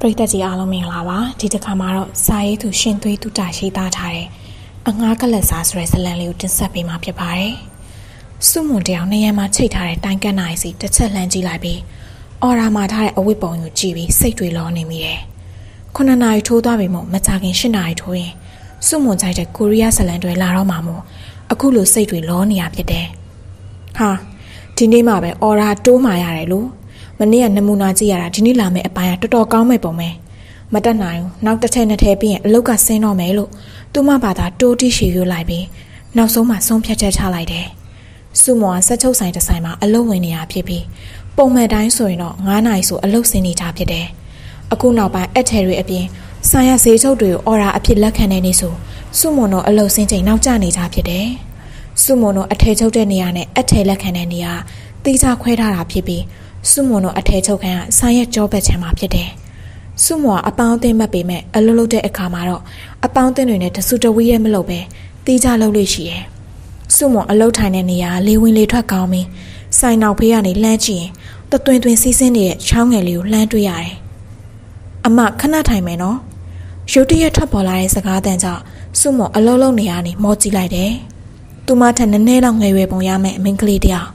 ပရိသတ်ကြီးအားလုံးမင်္ဂလာပါဒီတစ်ခါမှာတော့စာရေးသူရှင်သွေးသူတာရှိသားထားတဲ့အငှားကလတ်စာဆိုတဲ့ဇလံလေးကိုတင်ဆက်ပေးမှာဖြစ်ပါတယ်စုမွန်တယောက်နေရာမှာချိတ်ထားတဲ့တိုင်ကန်းနိုင်စီတစ်ချက်လှမ်းကြည့်လိုက်ပြီးအော်ရာမှာထားတဲ့အဝတ်ပုံကိုကြည့်ပြီးစိတ်တွေလောနေမိတယ်ခုနှစ်နာရီထိုးသွားပြီမို့မကြခင်ရှစ်နာရီထိုးရင်စုမွန်ကြိုက်တဲ့ကိုရီးယားဇလံတွေလာတော့မှာမို့အခုလိုစိတ်တွေလောနေရဖြစ်တယ်ဟာဒီနေ့မှပဲအော်ရာတိုးမှရတယ်လို့ မနေ့ကနမူနာကြည့်ရတာဒီနေ့လာမယ့်အပိုင်းကတော်တော်ကောင်းမဲ့ပုံပဲမတက်နိုင်ဘူးနောက်တစ်ထည့်နှစ်ထည့်ပြီးရင်အလုတ်ကဆင်းတော့မယ်လို့သူမဘာသာတိုးတိရှည်ရွလိုက်ပြီးနောက်ဆုံးမှဆုံးဖြတ်ချက်ချလိုက်တယ်စုမောကဆက်ချုပ်ဆိုင်တစ်ဆိုင်မှာအလုတ်ဝင်နေရဖြစ်ပြီးပုံမှန်တိုင်းဆိုရင်တော့9နာရီဆိုအလုတ်ဆင်းနေကြဖြစ်တယ်အခုနောက်ပိုင်းအထယ်တွေအပြင်ဆိုင်ရဈေးချုပ်တွေကိုအော်ရာအဖြစ်လက်ခံနေနေဆိုစုမွန်တို့အလုတ်ဆင်းချိန်နောက်ကျနေကြဖြစ်တယ်စုမွန်တို့အထည်ချုပ်တဲ့နေရာနဲ့အထည်လက်ခံတဲ့နေရာတိကျခွဲထားတာဖြစ်ပြီး စုမွန်တို့အထည်ချုပ်ခန်းကဆိုင်ရဲ့ကြောဘက်ချမ်းမှာဖြစ်တယ်။စုမွန်ကအပေါင်းအသင်းမှတ်ပေမဲ့အလုပ်လုပ်တဲ့အခါမှာတော့အပေါင်းအသင်းတွေနဲ့တဆူတဝီးရဲ့မလုပ်ပဲတီးကြလုပ်လို့ရှိတယ်။စုမွန်အလုပ်ထိုင်တဲ့နေရာလေဝင်လေထွက်ကောင်းပြီးဆိုင်နောက်ဖေးကနေလှမ်းကြည့်ရင်တသွင်သွင်စီးဆင်းနေတဲ့ချောင်းငယ်လေးကိုလှမ်းတွေ့ရတယ်။အမခဏထိုင်မယ်နော်။ရုတ်တရက်ထွက်ပေါ်လာတဲ့စကားတန်ကြောင့်စုမွန်အလုံးလုံးနေရနေမောကြည့်လိုက်တယ်။သူမထက်နည်းနည်းတော့ငယ်ရွယ်ပုံရမယ်အမင်းကလေးတယောက်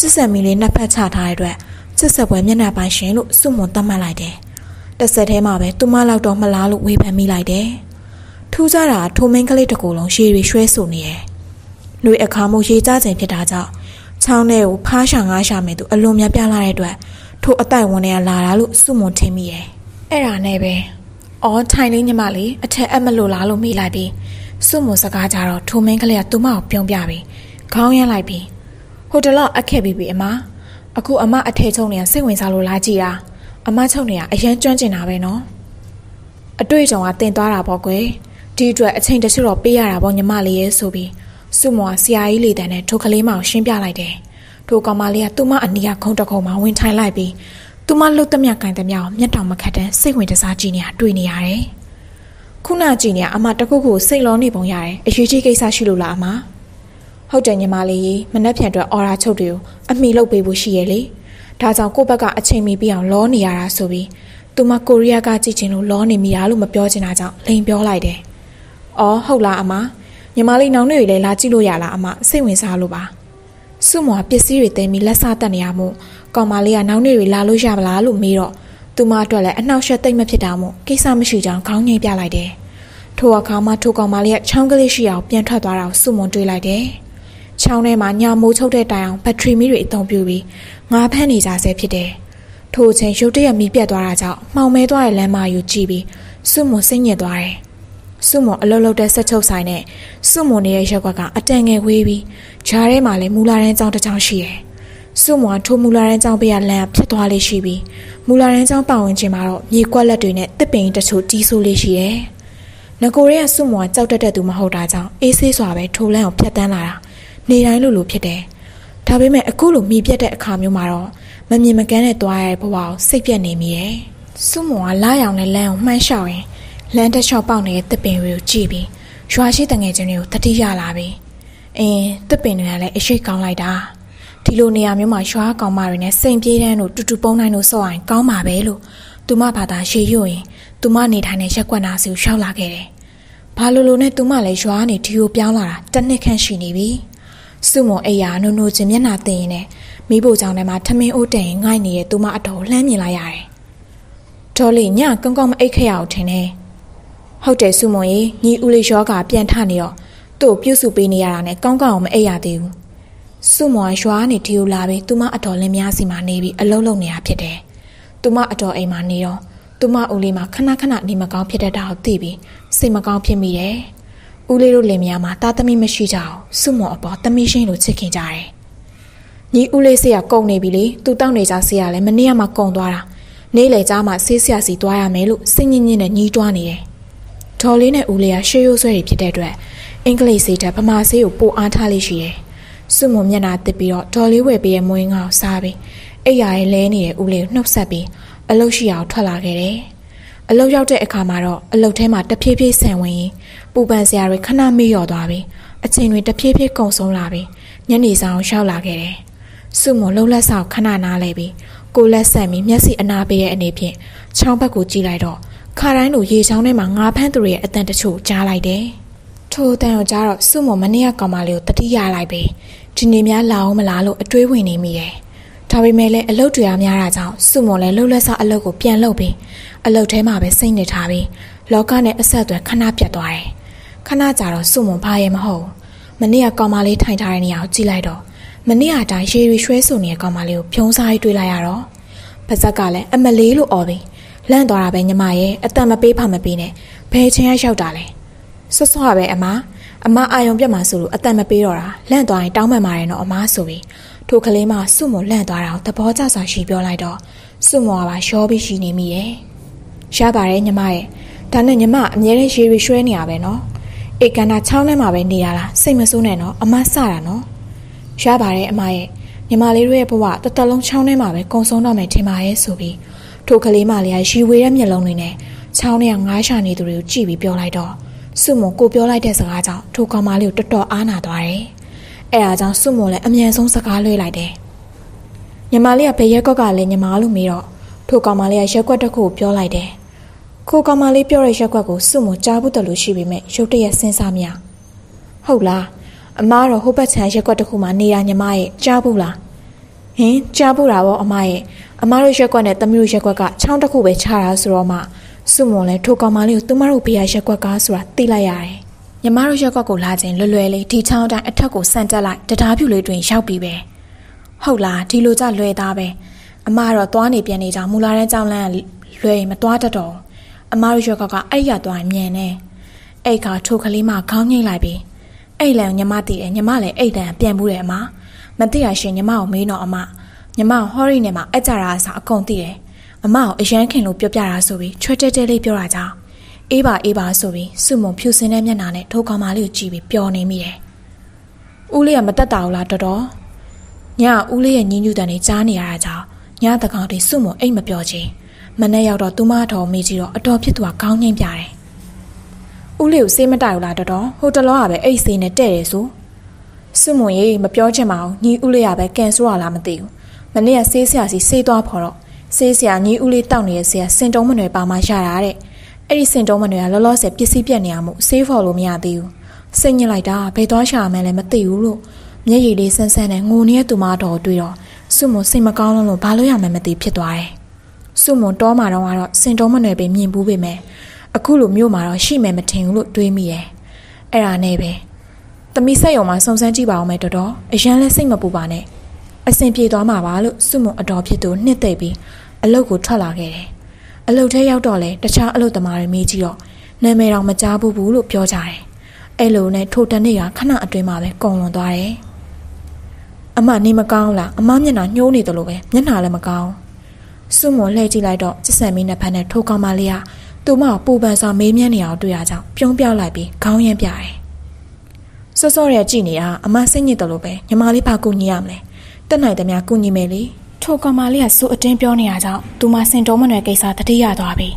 စစ်ဆက်မီလေးနှစ်ဖက်ချထားတဲ့အတွက် စစ်ဆက်ပွဲမျက်နှာပိုင်းရှင်လို့စုမွန်သတ်မှတ်လိုက်တယ်။တစ်ဆက်တည်းမှာပဲသူမလောက်တော့မလားလို့ဝေဖန်မိလိုက်တယ်။ထူးခြားတာထိုမင်းကလေးတစ်ကိုယ်လုံးရှည်ရီရွှဲဆူနေတယ်။လူအခါမို့ရေကြခြင်းဖြစ်တာကြောင့်ချောင်းထဲကိုဖားရှာငားရှာမယ်သူအလွန်များပြလာတဲ့အတွက်ထိုအတိုက်ဝန်ထဲကလာတာလို့စုမွန်ထင်မိတယ်။အဲ့ဒါနဲ့ပဲအော်ထိုင်လေးညီမလေးအထက်အပ်မလို့လားလို့မိလိုက်ပြီးစုမွန်စကားကြတော့ထိုမင်းကလေးကသူမကိုပြုံးပြပြီးခေါင်းရမ်းလိုက်ပြီးဟိုတလောက်အက်ခဲ့ပြီးပြီအမ အခုအမအထည်ချုပ်နေရစိတ်ဝင်စားလို့လာကြည့်တာအမချုပ်နေရအရန်ကျွမ်းကျင်တာပဲနော်အတွေ့အကြုံကတင်သွားတာပေါ့ကွယ်ဒီအတွက်အချိန်တချို့တော့ပေးရတာပေါ့ညီမလေးရဲ့ဆိုပြီးစုမောကဆရာကြီးလေတန်းနဲ့ထိုကလေးမအောင်ရှင်းပြလိုက်တယ်ထိုကောင်မလေးကသူ့မအနီးကခုံတခုံမှာဝင်ထိုင်လိုက်ပြီးသူမလှုပ်သမျှကင်သမျှကိုမျက်တောင်မခတ်တန်းစိတ်ဝင်တစားကြည့်နေတာတွေ့နေရတယ်ခုနကြည့်နေအမတခုခုစိတ်လောနေပုံရတယ်အရေးကြီးကိစ္စရှိလို့လားအမ ဟုတ်တယ်ညီမလေးကြီးမနှက်ဖြန်အတွက်အော်ရာချုပ်တွေကိုအမိလုပ်ပေးဖို့ရှိရဲ့လေဒါကြောင့်ကိုယ့်ဘက်ကအချိန်မီပြီးအောင်လောနေရတာဆိုပြီးသူမကိုရီးယားကကြည့်ချင်လို့လောနေမိတာလို့မပြောချင်တာကြောင့်လိန်ပြောလိုက်တယ်အော်ဟုတ်လားအမညီမလေးနောင်တွေလည်းလာကြည့်လို့ရလားအမစိတ်ဝင်စားလို့ပါစုမောပစ္စည်းတွေသိမ်းပြီးလက်စားတက်နေရမို့ကောင်မလေးကနောင်တွေလာလို့ရပါလားလို့မေးတော့သူမအတွက်လည်းအနှောက်အယှက်သိမ့်မဖြစ်တာမို့ကိစ္စမရှိကြောင်းခေါင်းငိမ့်ပြလိုက်တယ်ထိုအခါမှထိုကောင်မလေးကချောင်းကလေးရှိအောင်ပြန်ထွက်သွားတာကိုစုမွန်တွေးလိုက်တယ် ချောင်းထဲမှာညမိုးချုပ်တဲ့တိုင်အောင်ဘက်ထရီမီတွေအသုံးပြုပြီးငါးဖမ်းနေကြဆဲဖြစ်တယ်။ထို့ချိန်ရုတ်တရက်မီးပြတ်သွားတာကြောင့်မှောင်မဲသွားတဲ့လမ်းမယူကြည့်ပြီးစုမွန်စိတ်ညစ်သွားတယ်။စုမွန်အလုတ်လုတ်တဲ့ဆက်ချုပ်ဆိုင်နဲ့စုမွန်ရဲ့ရက်ကွက်ကအတန်ငယ်ဝေးပြီးဂျားထဲမှာလည်းမူလာရန်ကျောင်းတစ်ကျောင်းရှိတယ်။စုမွန်ထိုမူလာရန်ကျောင်းဘေးကလမ်းဖြစ်သွားလေးရှိပြီးမူလာရန်ကျောင်းပတ်ဝန်းကျင်မှာတော့မြေကွက်လက်တွေနဲ့တစ်ပင်တချို့တီးဆိုးလေးရှိတယ်။ငကိုရဲကစုမွန်ကြောက်တတ်တဲ့သူမဟုတ်တာကြောင့်အေးဆေးစွာပဲထိုလန့်ကိုဖျက်တမ်းလာတာ နေတိုင်းလိုလိုဖြစ်တယ်။ဒါပေမဲ့အခုလိုမိပြတ်တဲ့အခါမျိုးမှာတော့မမြင်မကန်းနဲ့သွားရတဲ့ဘဝကိုစိတ်ပြက်နေမိတယ်။စုမွန်ကလာရောင်တဲ့လမ်းကိုမှန်းလျှောက်ရင်လမ်းတစ်လျှောက်ပေါက်နေတဲ့တစ်ပင်တွေကိုကြည့်ပြီးရွာရှိတငယ်ချင်းတွေကိုတတိရလာပြီးအင်းတစ်ပင်တွေကလည်းအရှိတ်ကောင်းလိုက်တာဒီလိုနေရာမျိုးမှာရွာကောင်မတွေနဲ့စိန်ပြေးတန်းတို့တူတူပုံနိုင်တို့စော့ရင်ကောင်းပါပဲလို့သူမဘာသာရှေ့ရွရင်သူမနေထိုင်တဲ့ရက်ကွက်နာစီကိုရှောက်လာခဲ့တယ်။ဘာလို့လို့နဲ့သူမလည်းရွာနေဒီကိုပြောင်းလာတာတစ်နှစ်ခန့်ရှိနေပြီ။ စုမုံအိယာနိုနိုချင်းမျက်နှာသိရင်နဲ့မိဖို့ကြောင့်ထဲမှာထမင်းအိုးတင်ငိုက်နေတဲ့သူမအတော်လှမ်းမြင်လိုက်ရတယ်။ဒေါ်လေးညကောင်းကောင်းမအိတ်ခဲ့ရအောင်ထင်တယ်။ဟုတ်တယ်စုမုံရေညီဦးလေးယောဂပြန်ထနေတော့သူ့ပြုစုပေးနေရတာနဲ့ကောင်းကောင်းမအိတ်ရသေးဘူး။စုမွန်ရွာနေဒီကိုလာပြီးသူမအတော်လင်းများစီမှာနေပြီးအလုံးလုံးနေတာဖြစ်တယ်။သူမအတော်အိမ်မှာနေတော့သူမဦးလေးမှာခဏခဏနေမကောင်းဖြစ်တဲ့တာကိုသိပြီးစိတ်မကောင်းဖြစ်မိတယ်။ ဦးလေးတို့လင်မယားမှာတာသမီမရှိကြအောင်စုမော်အပေါ်သမီးရှင်းလိုချစ်ခင်ကြတယ်။ညီဦးလေးဆေးကကုံနေပြီလေသူတောက်နေကြဆေးကလည်းမနေ့ကမှကုံသွားတာနေ့လေကြားမှာဆေးဆရာစီသွားရမယ်လို့စိတ်ညစ်ညစ်နဲ့ညီးတွားနေတယ်။ဒေါ်လေးနဲ့ဦးလေးကရှေးရိုးဆွဲတွေဖြစ်တဲ့အတွက်အင်္ဂလိပ်ဆေးတဲ့ဗမာဆေးကိုပိုအားထားလေးရှိတယ်။စုမော်မျက်နှာတစ်ပြီးတော့ဒေါ်လေးဝယ်ပေးရဲ့မွေးငါကိုစားပြီးအိယာရဲ့လဲနေတဲ့ဦးလေးကိုနှုတ်ဆက်ပြီးအလုတ်ရှိအောင်ထွက်လာခဲ့တယ်။အလုတ်ရောက်တဲ့အခါမှာတော့အလုတ်ထဲမှာတဖြည်းဖြည်းဆန်ဝင်ရင် ပူပန်စရာတွေခဏမေ့လျော့သွားပြီးအချိန်တွေတဖြည်းဖြည်းကုန်ဆုံးလာပြီးညနေဆောင်ရောက်လာခဲ့တယ်။စုမလှုပ်လက်ဆောက်ခဏနားလဲပြီးကိုလက်ဆက်ပြီးမျက်စိအနာပေးရဲ့အနေဖြင့်ချောင်းဘက်ကိုကြည့်လိုက်တော့ခါတိုင်းလိုရေချောင်းထဲမှာငါးဖမ်းသူရဲ့အတန်တချို့ကြားလိုက်တယ်။ထိုအတန်ကိုကြားတော့စုမမနေ့ကကောင်မလေးကိုတတိရလိုက်ပြီ။ဒီနေ့များလာအောင်မလားလို့အတွေးဝင်နေမိတယ်။ဒါပေမဲ့လည်းအလုတ်တွေအားများတာကြောင့်စုမလည်းလှုပ်လက်စအလုတ်ကိုပြန်လှုပ်ပြီးအလုတ်ထဲမှာပဲစိတ်နေထားပြီးလောကနဲ့အဆက်အသွယ်ခဏပြတ်သွားတယ်။ ခဏကြာတော့စုမဘာရဲ့မဟုတ်မနေ့ကကောင်မလေးထိုင်ထားတဲ့နေရာကိုကြည့်လိုက်တော့မနေ့အတိုင်းရေရွှေရွှဲဆိုနေတဲ့ကောင်မလေးကိုဖြုံးစားရေးတွေ့လိုက်ရတော့ပါဇက်ကလည်းအမလေးလို့អော်ပြီးလန့်သွားတာပဲညီမရဲ့အတန်မပေးဖမပေးနဲ့ဘယ်ချင်းရရောက်တာလဲဆွဆွပဲအမအမအာယုံပြတ်မှာဆိုလို့အတန်မပေးတော့တာလန့်သွားရင်တောင်းပန်ပါတယ်နော်အမဆိုပြီးထိုကလေးမစွမွန်လန့်သွားတာကိုသဘောကျစွာရှိပြောလိုက်တော့စွမွန်ကပါရောပြီးရှိနေမိတယ်ရပါတယ်ညီမရဲ့ဒါနဲ့ညီမအမြဲတမ်းရေရွှေရွှဲနေရပဲနော် ဧကန်နာချောင်းထဲမှာပဲနေရလားစိတ်မဆိုးနဲ့နော်အမစတာနော်ရပါတယ်အမရဲ့ညီမလေးတို့ရဲ့ဘဝတသက်လုံးချောင်းထဲမှာပဲကုံဆုံးတော့မယ်ထင်ပါရဲ့ဆိုပြီးထိုကလေးမလေးကရီဝေတဲ့မျက်လုံးတွေနဲ့ချောင်းထဲကငားရှာနေသူတွေကိုကြည့်ပြီးပြောလိုက်တော့စုမုံကိုပြောလိုက်တဲ့စကားကြောင့်ထိုကောင်မလေးကိုတော်တော်အားနာသွားတယ်။အဲအားကြောင့်စုမုံလည်းအမြန်ဆုံးစကားလွှဲလိုက်တယ်။ညီမလေးကဘယ်ရက်ကွက်ကလည်းညီမလို့မေးတော့ထိုကောင်မလေးကရက်ကွက်တစ်ခုကိုပြောလိုက်တယ်။ ခိုကောင်မလေးပြောတဲ့ရက်ကွက်ကိုစုမုံကြားဘူးတလို့ရှိပေမဲ့ရုတ်တရက်စဉ်းစားမရ။ဟုတ်လားအမားတော့ဟိုဘက်ခြမ်းရက်ကွက်တစ်ခုမှာနေတာညီမရဲ့ကြားဘူးလားဟင်ကြားဘူးတာပေါ့အမရဲ့အမားတို့ရက်ကွက်နဲ့တမီးတို့ရက်ကွက်ကချောင်းတစ်ခုပဲခြားတာဆိုတော့မှစုမွန်လဲထိုကောင်မလေးကိုသူမတို့ဘေးရရက်ကွက်ကဆိုတာသိလိုက်ရတယ်ညီမတို့ရက်ကွက်ကိုလာခြင်းလွယ်လွယ်လေးဒီချောင်းတိုင်းအထက်ကိုဆန်တက်လိုက်တရားပြူလေးတွင်ရောက်ပြီးပဲဟုတ်လားဒီလိုကြလွယ်သားပဲအမတော့သွားနေပြန်နေကြမူလာတဲ့ကြောင်လန်းလွယ်မသွားတတ်တော့ အမတို့ရက်ကွက်ကအဲ့ရသွားမြန်နေအဲ့ခါထိုကလေးမခေါင်းငိမ့်လိုက်ပြီးအဲ့လန်ညီမတည်တယ်ညီမလည်းအဲ့တန်ပြန်ဘူးတယ်အမမသိရရှင်ညီမကိုမေးတော့အမညီမဟောရီနဲ့မှအကြရာအစားအကုန်သိတယ်အမကိုအရန်ခင်လို့ပြောပြတာဆိုပြီးချွတ်တဲတဲလေးပြောတာကြောင့်အေးပါအေးပါဆိုပြီးစုမုံဖြူစင်တဲ့မျက်နှာနဲ့ထိုကောင်မလေးကိုကြည့်ပြီးပျော်နေမိတယ်ဦးလေးကမတက်တာဘူးလားတော်တော်ညဦးလေးရဲ့ညင်းညူတန်နေကြားနေရတာကြောင့်ညတကောင်တည်းစုမုံအိတ်မပြောချင်း မနဲ့ရောက်တော့သူမတော်မေးကြည့်တော့အတော်ဖြစ်သူကခေါင်းငိမ့်ပြတယ်ဦးလေးကိုစေးမတိုက်ဘူးလားတော်တော်ဟိုတလောကပဲအိတ်စေးနဲ့တဲ့တယ်ဆိုစွမွန်ရေမပြောချင်ပါဘူးညီဦးလေးကပဲကန်ဆိုးရလားမသိဘူးမနေ့ကဆေးဆရာစီဆေးသွားဖော်တော့ဆေးဆရာညီဦးလေးတောက်နေတဲ့ဆရာစင်တုံးမနွယ်ပါမှရတာတဲ့အဲ့ဒီစင်တုံးမနွယ်ကလောလောဆယ်ပစ္စည်းပြက်နေရမှုဆေးဖော်လို့မရသေးဘူးစိတ်ညစ်လိုက်တာဘယ်သွားရှာမှန်းလည်းမသိဘူးလို့မျက်ရည်လေးဆန်းဆန်းနဲ့ငိုနေတဲ့သူမတော်တွေ့တော့စွမွန်စိတ်မကောင်းလို့ဘာလို့ရမှန်းမသိဖြစ်သွားတယ် စွမွန်တောမှာတော့ကတော့စင်တုံးမနွယ်ပဲမြင်ဘူးပေမဲ့အခုလိုမျိုးမှာတော့ရှိမယ်မထင်ဘူးလို့တွေးမိတယ်။အဲ့ဒါနဲ့ပဲ။သမီးဆက်ရုံမှာစုံစမ်းကြည့်ပါအောင်မယ်တော်တော်။အရန်လဲစိတ်မပူပါနဲ့။အဆင်ပြေသွားမှာပါလို့စုမုံအတော်ဖြစ်သူနှစ်သိပ်ပြီးအလုတ်ကိုထွက်လာခဲ့တယ်။အလုတ်ထဲရောက်တော့လဲတခြားအလုတ်သမားတွေမေးကြည့်တော့နာမည်တော်မကြားဘူးဘူးလို့ပြောကြတယ်။အဲ့လိုနဲ့ထိုတနေ့ကခဏအတွင်းမှာပဲကုံလွန်သွားတယ်။အမနေမကောင်းလားအမမျက်နှာညှိုးနေတယ်လို့ပဲမျက်နှာလည်းမကောင်း။ စုမုံလှည့်ကြည့်လိုက်တော့စစ်ဆန်မင်းနဲ့ဖက်နဲ့ထိုကောင်မလေးကသူမပူပန်စွာမေးမြန်းနေအောင်တွေ့ရကြောင်းပြုံးပြောက်လိုက်ပြီးခေါင်းရမ်းပြတယ်။စောစောရဲကြည့်နေတာအမစိတ်ညစ်တယ်လို့ပဲညီမလေးဘာကူညီရမလဲ။တက်နိုင်တယ်များကူညီမယ်လေ။ထိုကောင်မလေးကစိုးအတင်းပြောနေရကြောင်းသူမစင်တုံးမနွယ်ကိစ္စတတိယသွားပြီး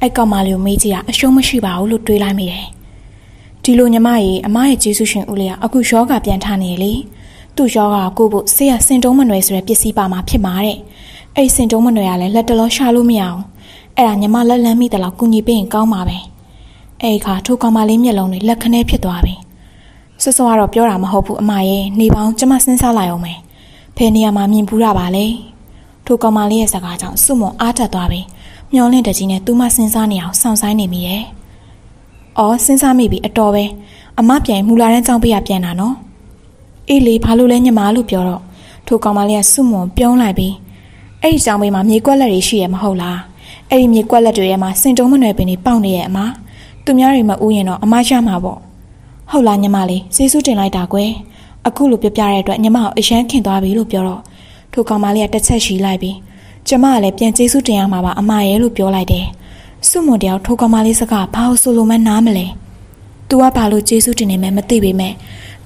အဲ့ကောင်မလေးကိုမေးကြည့်ရအရှုံးမရှိပါဘူးလို့တွေးလိုက်မိတယ်။ဒီလိုညီမကြီးအမရဲ့ကျေးဇူးရှင်ဦးလေးကအခုယောဂပြန်ထနေလေ။သူ့ယောဂကိုဖို့ဆေးရစင်တုံးမနွယ်ဆိုတဲ့ပစ္စည်းပါမှာဖြစ်မှာတဲ့။ အဲ့စင်တုံးမနွယ်ကလည်းလက်တလောရှာလို့မရအောင်။အဲ့ဒါညီမလက်လန်းမိတလောက်ကူညီပေးရင်ကောင်းပါပဲအဲ့ခါထိုကောင်မလေးမျက်လုံးတွေလက်ခနဲဖြစ်သွားပြီဆွဆွကတော့ပြောတာမဟုတ်ဘူးအမရဲ့နေပေါင်းကျမစဉ်းစားလိုက်အောင်မယ်ဖယ်နေရာမှာမြင်ဘူးတာပါလေထိုကောင်မလေးရဲ့စကားကြောင့်စုမွန်အားတက်သွားပြီမျောလင့်တကြီးနဲ့သူမစဉ်းစားနေအောင်စောင့်ဆိုင်နေမိရဲ့အော်စဉ်းစားမိပြီအတော်ပဲအမပြန်မူလာတဲ့ကြောင်းပေးရပြန်တာနော်အေးလေဘာလို့လဲညမလို့ပြောတော့ထိုကောင်မလေးကစုမွန်ပြုံးလိုက်ပြီး အဲ့ဒီကြောင်းပေးမှာမြေကွက်လက်တွေရှိရမဟုတ်လားအဲ့ဒီမြေကွက်လက်တွေထဲမှာစင်တုံးမနွယ်ပင်တွေပေါက်နေရဲ့အမသူများတွေမဥရင်တော့အမရမှာပေါ့ဟုတ်လားညီမလေးစေးစုတင်လိုက်တာကွယ်အခုလိုပြပြတဲ့အတွက်ညီမကိုအရန်ခင်သွားပြီလို့ပြောတော့ထိုကောင်မလေးကတစ်ချက်ရှိလိုက်ပြီးကျမကလည်းပြန်ကျေးဇူးတင်ရမှာပါအမရဲ့လို့ပြောလိုက်တယ်စုမွန်တယောက်ထိုကောင်မလေးစကားဘာလို့ဆိုလိုမှနားမလဲ။ "तू ကဘာလို့ကျေးဇူးတင်နေမှမသိပေမဲ့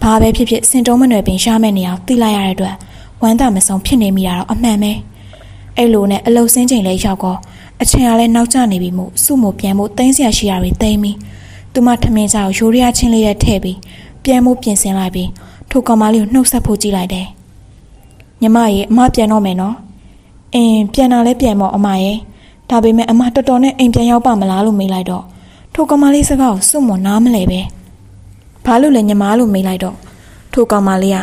ဘာပဲဖြစ်ဖြစ်စင်တုံးမနွယ်ပင်ရှားမဲ့နေအောင်သိလိုက်ရတဲ့အတွက်ဝမ်းသာမဆုံးဖြစ်နေမိတာတော့အမှန်ပဲ။ အဲ့လိုနဲ့အလုတ်စင်းချိန်လေးရောက်တော့အချိန်ကလည်းနောက်ကျနေပြီမို့စုမို့ပြန်ဖို့တင်းစရာရှိရတွေတင်းပြီးသူမထမင်းကြောက်ရိုးရရချင်းလေးနဲ့ထည့်ပြီးပြန်ဖို့ပြင်ဆင်လိုက်ပြီးထိုကောင်မလေးကိုနှုတ်ဆက်ဖို့ကြည့်လိုက်တယ်။ညီမရေအမပြန်တော့မယ်နော်။အအင်းပြန်လာလဲပြန်မော့အမရဲ့ဒါပေမဲ့အမတော်တော်နဲ့အိမ်ပြန်ရောက်ပါမလားလို့မေးလိုက်တော့ထိုကောင်မလေးစကားကိုစွန့်မနားမလဲပဲဘာလို့လဲညီမလို့မေးလိုက်တော့ထိုကောင်မလေးက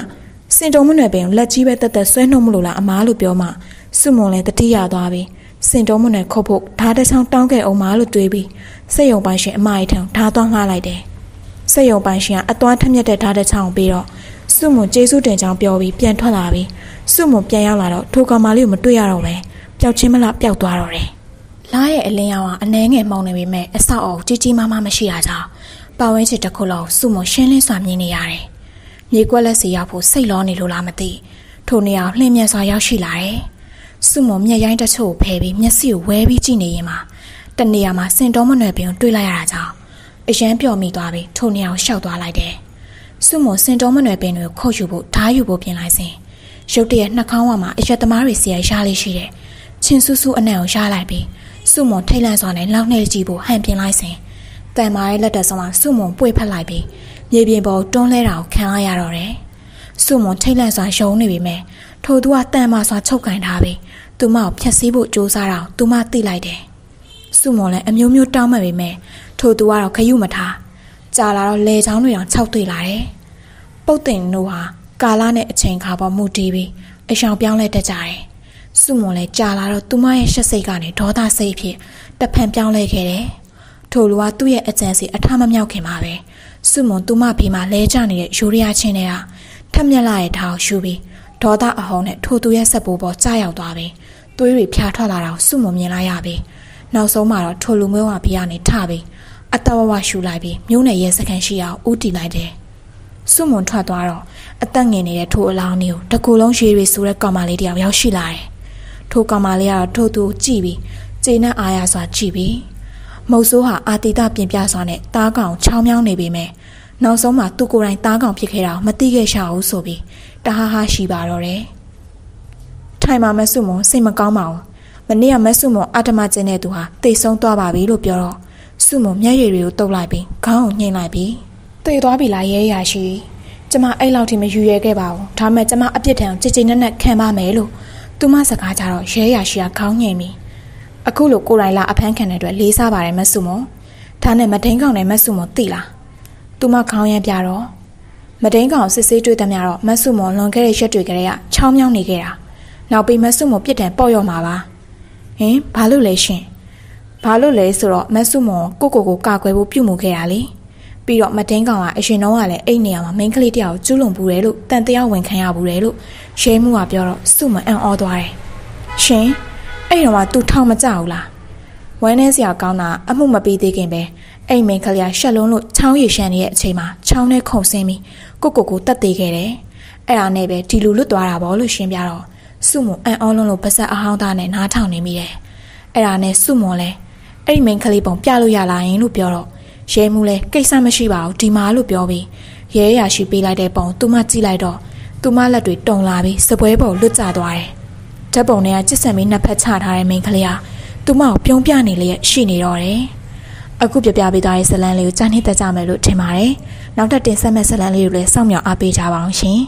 စင်တုံမနွယ်ပင်လက်ကြီးပဲတက်တက်ဆွဲနှုတ်မလို့လားအမားလို့ပြောမှ စွန့်မလဲတတိရသွားပြီစင်တုံမနွယ်ခုတ်ဖို့ဓာတ်တစ်ချောင်းတောင်းခဲ့အောင်မလို့တွေးပြီးစက်ယုံပိုင်ရှင်အမကြီးထံဓာတ်သွားငှားလိုက်တယ်စက်ယုံပိုင်ရှင်ကအသွားထက်မြက်တဲ့ဓာတ်တစ်ချောင်းပြီးတော့စွမွန်ကျေးဇူးတင်ကြောင်းပြောပြီးပြန်ထွက်လာပြီးစွမွန်ပြန်ရောက်လာတော့ထိုကောင်မလေးကိုမတွေ့ရတော့ပဲပျောက်ချင်းမလားပျောက်သွားတော့တယ်။လားရဲ့အလင်းရောင်ကအနှဲငယ်မှောင်နေပေမဲ့အဆောက်အအုံကြီးကြီးမားမားမရှိတာကြောင့်ပတ်ဝန်းကျင်တစ်ခုလုံးစွမွန်ရှင်းလင်းစွာမြင်နေရတယ်။မြေကွက်လက်စီရောက်ဖို့စိတ်လောနေလို့လားမသိ။ထိုနေရာလှည့်မြက်စွာရောက်ရှိလာတယ်။ စွမွန်မျက်ရိုင်းတချို့ဖယ်ပြီးမျက်စိကိုဝဲပြီးကြည့်နေရင်မှတနေရာမှာစင်တော်မနွယ်ပင်တွေ့လိုက်ရတာကြောင့်အရန်ပျော်မိသွားပြီးထိုနေရာကိုရှောက်သွားလိုက်တယ်။စွမွန်စင်တော်မနွယ်ပင်ကိုခုတ်ယူဖို့ဓားယူဖို့ပြင်လိုက်စဉ်ရုတ်တရက်နှာခေါင်းဝမှာအရက်သမားတွေစီရရလေးရှိတယ်။ချင်းဆူဆူအနံ့ကိုရလိုက်ပြီးစွမွန်ထိတ်လန့်စွာနဲ့လောက်နှဲကြည့်ဖို့ဟန်ပြင်လိုက်စဉ်တန်မာရဲ့လက်တက်ဆောင်ကစွမွန်ပွေဖက်လိုက်ပြီးမြေပြင်ပေါ်တွန်းလဲတာကိုခံလိုက်ရတော့တယ်။စွမွန်ထိတ်လန့်စွာရုံနေပေမဲ့ထိုသူကတန်မာစွာချုပ်ကန်ထားပြီး သူမကိုဖျက်ဆီးဖို့ကြိုးစားတာကိုသူမသိလိုက်တယ်။စွမွန်လည်းအမျိုးမျိုးတောင်းမှပေမဲ့ထိုသူကတော့ခရုမထားကြာလာတော့လေချောင်းတွေတောင်ခြောက်တွေ့လာတယ်။ပုတ်တင်တို့ဟာကာလနဲ့အချိန်ခါပေါ်မူတည်ပြီးအရှောင်ပြောင်းလဲတတ်ကြတယ်။စုမွန်လည်းကြာလာတော့သူမရဲ့ရှက်စိတ်ကနေဒေါသစိတ်ဖြစ်တဖန်ပြောင်းလဲခဲ့တယ်။ထိုလူကသူ့ရဲ့အကြံစီအထမမြောက်ခင်ပါပဲ။စုမွန်သူမဖေးမှာလဲကျနေတဲ့ယူရီးယားချင်းတွေကထက်မြက်လာတဲ့ထားကိုရှူပြီးဒေါသအဟုန်နဲ့ထိုသူရဲ့စက်ပိုးပေါ်ကြားရောက်သွားပြီး သွေးတွေဖြာထွက်လာတာကိုစုမွန်မြင်လိုက်ရပြီးနောက်ဆုံးမှာတော့ထိုလူမျိုးဝဖေးကနေထပြီးအတဝဝရှူလိုက်ပြီးမြို့နယ်ရဲစခန်းရှိအောင်ဦးတည်လိုက်တယ်။စွမွန်ထွက်သွားတော့အသက်ငယ်နေတဲ့ထိုအလောင်းတွေကိုတကူလုံးရွှေတွေဆိုတဲ့ကောင်မလေးတယောက်ရောက်ရှိလာတယ်။ထိုကောင်မလေးကတော့ထိုသူကြည့်ပြီးကျေနပ်အားရစွာကြည့်ပြီးမုတ်ဆိုးဟာအာတီတာပြင်ပြစွာနဲ့တားကောင်ချောင်းမြောင်းနေပေမဲ့နောက်ဆုံးမှာသူကိုယ်တိုင်တားကောင်ဖြစ်ခဲ့တာမသိခဲ့ရှာဘူးဆိုပြီးတဟားဟာရှိပါတော့တယ်။ ထိုင်မှာမဆုမွန်စိတ်မကောင်းပါဘူး။မနေ့ကမဆုမွန်အာတမကျင်းတဲ့သူဟာတိတ်ဆုံးသွားပါပြီလို့ပြောတော့စုမမျက်ရည်တွေကိုတုပ်လိုက်ပြီးခေါင်းကိုညှိလိုက်ပြီးတေသွားပြီလားရဲရရှိကျမအဲ့လောက်ထိမယူရဲခဲ့ပါဘူးဒါမဲ့ကျမအပြစ်ထံကြည်ကြည်နက်နက်ခံပါမယ်လို့သူမစကားကြတော့ရဲရရှိကခေါင်းညှိပြီးအခုလိုကိုရိုင်လာအဖမ်းခံတဲ့အတွက်လေးစားပါတယ်မဆုမဒါနဲ့မဒိန်ကောင်နဲ့မဆုမသိလားသူမခေါင်းရမ်းပြတော့မဒိန်ကောင်စစ်ဆေးတွေ့တဲ့မြတော့မဆုမလွန်ခဲ့တဲ့ရက်တွေကလေးကချောင်းမြောင်းနေခဲ့တာ နောက်ပြီးမဆုမပြစ်ဒဏ်ပေါ့ရော့မှာပါဟင်ဘာလို့လဲရှင်ဘာလို့လဲဆိုတော့မဆုမွန်ကိုကိုကိုကာကွယ်ဖို့ပြုမှုခဲ့တာလေပြီးတော့မတင်းကောင်ကအရှင်တော့ကလည်းအဲ့နေရာမှာမိန်းကလေးတယောက်ကျူးလွန်ပူတယ်လို့တန်တရားဝင်ခံရပူတယ်လို့ရဲမှုကပြောတော့စုမအံ့ဩသွားတယ်ရှင်အဲ့တော့က तू ထောင်မကြဘူးလားဝမ်းနေစရာကောင်းတာအမှုမပြီးသေးခင်ပဲအိမ်မင်းကလေးရှက်လုံးလို့ချောင်းရည်ရှမ်းနေတဲ့အချိန်မှာချောင်းနဲ့ခုန်ဆင်းပြီးကိုကိုကိုတက်သေးခဲ့တယ်အဲ့ဒါနဲ့ပဲဒီလူလွတ်သွားတာပေါ့လို့ရှင်းပြတော့ စုမွန်အံ့ဩလုံးလို့ပါဇက်အဟောင်းသားနဲ့နားထောင်နေမိတယ်အဲ့ဒါနဲ့စုမွန်လည်းအဲ့ဒီမိန်းကလေးပုံပြလို့ရလာရင်လို့ပြောတော့ရဲမှုလဲကိစ္စမရှိပါဘူးဒီမှာလို့ပြောပြီးရဲရရှိပေးလိုက်တဲ့ပုံသူမကြည့်လိုက်တော့သူမလက်တွေတုံလာပြီးစပွဲပုံလွတ်ကျသွားတယ်ဓာတ်ပုံတွေကကြစ်စံပြီးနှစ်ဖက်ချထားတဲ့မိန်းကလေးဟာသူမကိုပြုံးပြနေလျက်ရှိနေတော့တယ်အခုပြပြပေးသွားတဲ့ဇလန်းလေးကိုကြားနေတတ်ကြမယ်လို့ထင်ပါတယ်နောက်ထပ်တင်ဆက်မဲ့ဇလန်းလေးကိုလည်းစောင့်မျှော်အားပေးကြပါအောင်ရှင်